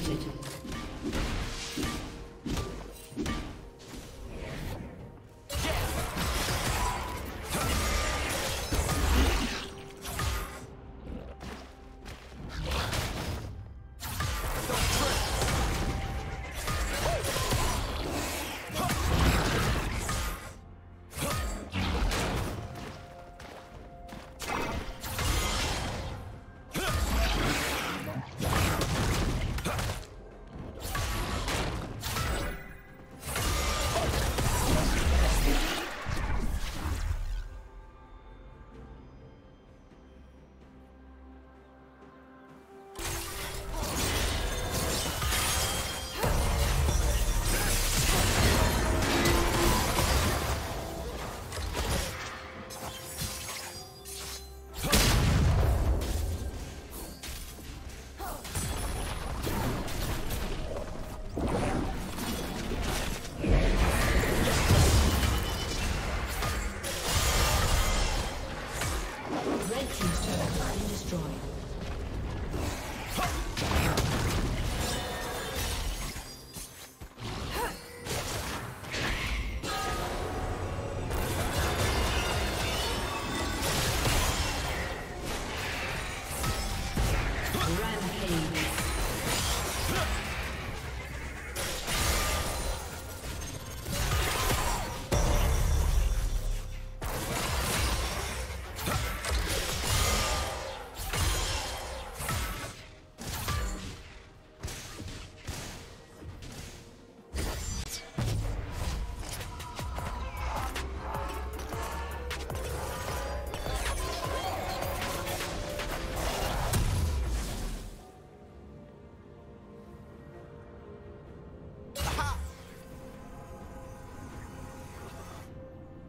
слушать.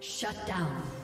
Shut down.